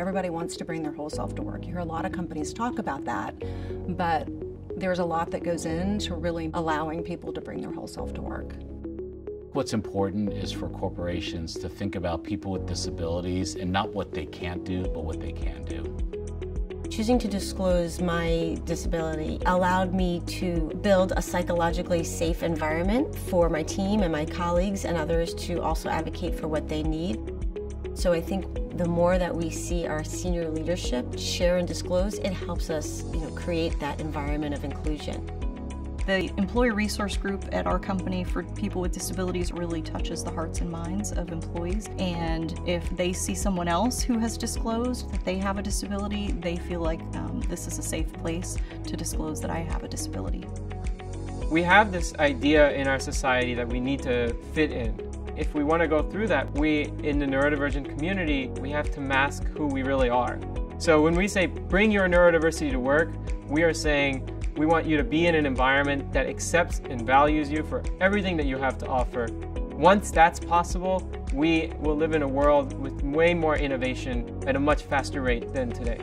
Everybody wants to bring their whole self to work. You hear a lot of companies talk about that, but there's a lot that goes into really allowing people to bring their whole self to work. What's important is for corporations to think about people with disabilities and not what they can't do, but what they can do. Choosing to disclose my disability allowed me to build a psychologically safe environment for my team and my colleagues and others to also advocate for what they need. So I think the more that we see our senior leadership share and disclose, it helps us you know, create that environment of inclusion. The employee resource group at our company for people with disabilities really touches the hearts and minds of employees. And if they see someone else who has disclosed that they have a disability, they feel like um, this is a safe place to disclose that I have a disability. We have this idea in our society that we need to fit in. If we want to go through that, we, in the neurodivergent community, we have to mask who we really are. So when we say bring your neurodiversity to work, we are saying we want you to be in an environment that accepts and values you for everything that you have to offer. Once that's possible, we will live in a world with way more innovation at a much faster rate than today.